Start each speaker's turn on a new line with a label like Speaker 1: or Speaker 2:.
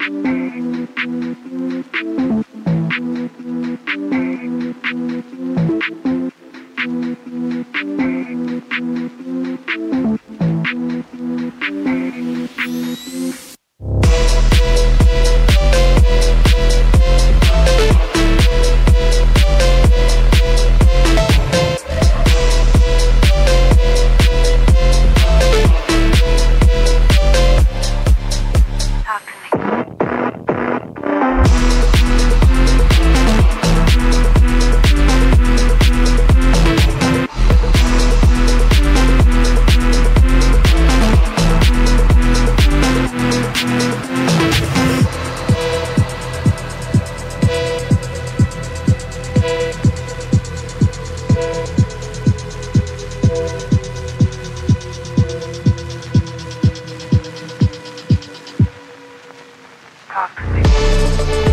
Speaker 1: Talk talk to me.